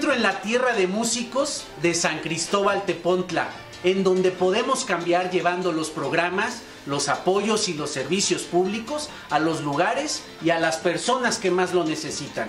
En la tierra de músicos de San Cristóbal Tepontla, en donde podemos cambiar llevando los programas, los apoyos y los servicios públicos a los lugares y a las personas que más lo necesitan.